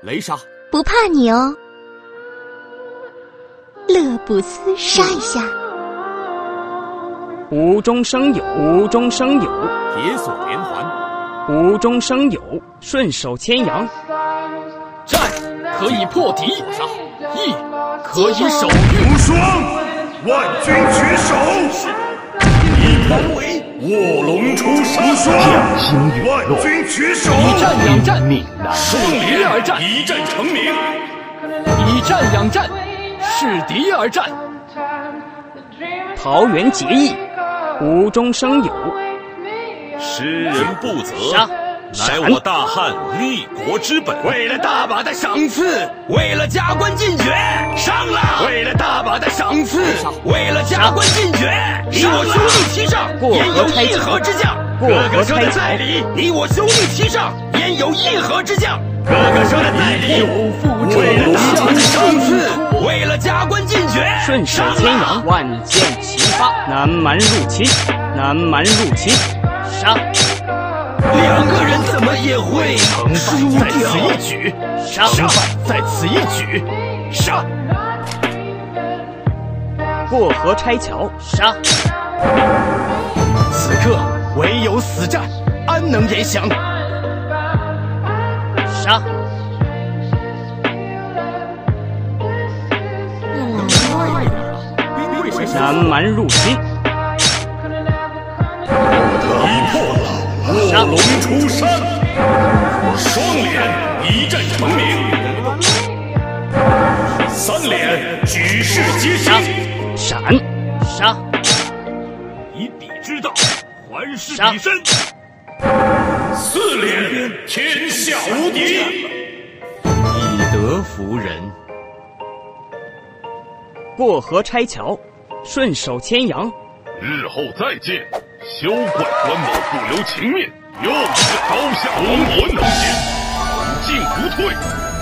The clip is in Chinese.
雷杀，不怕你哦。乐不思杀一下。无中生有，无中生有，铁索连环。无中生有，顺手牵羊。战可以破敌，杀；义可以守御。无双，万军取守。以难为，卧龙出山。无双，万军取守。以战养战，双敌而战，一战成名。以战养战，视敌而战。桃园结义，无中生有。师人不责，乃我大汉立国之本。为了大把的赏赐，为了加官进爵，上了！为了大把的赏赐，为了加官进爵，你我兄弟齐上，焉有一河之将？过河拆桥，你我兄弟齐上，焉有一河之将？哥哥说的在理，为了大把的赏赐，为了加官进爵，顺手牵羊，万箭齐发，南蛮入侵，南蛮入侵。杀！两个人怎么也会？成败在此一举，杀！成败在此一举，杀！过河拆桥，杀！此刻唯有死战，安能言降？杀！南蛮入侵。龙出山，双连一战成名，三连举世皆惊。闪，杀！以彼之道还施彼身。四连天下无敌，以德服人。过河拆桥，顺手牵羊。日后再见。休怪关某不留情面，又是刀下亡魂能行，不进不退。